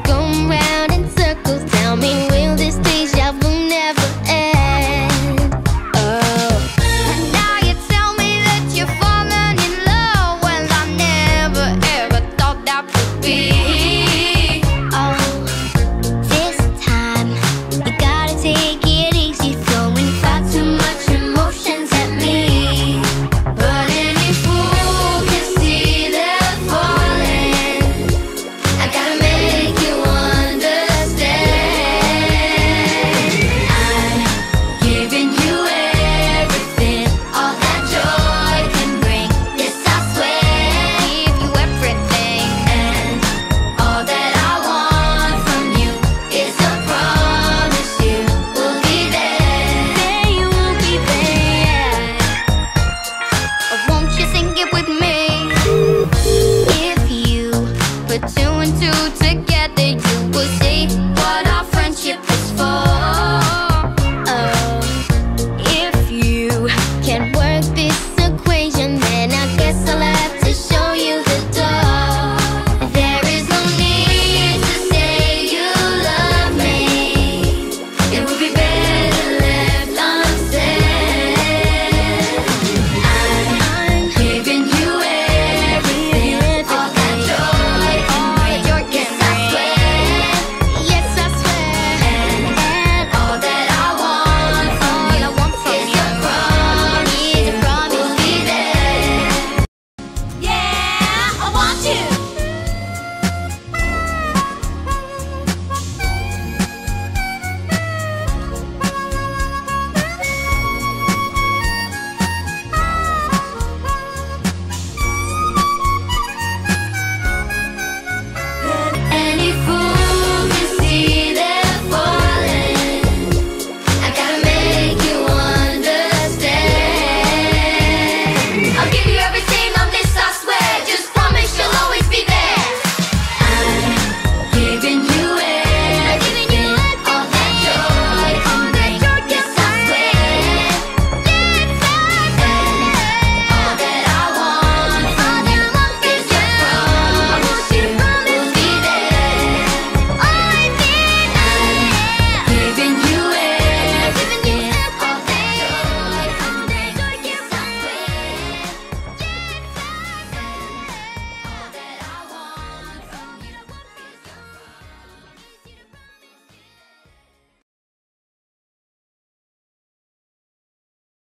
Go. together, you will see what our friendship is for.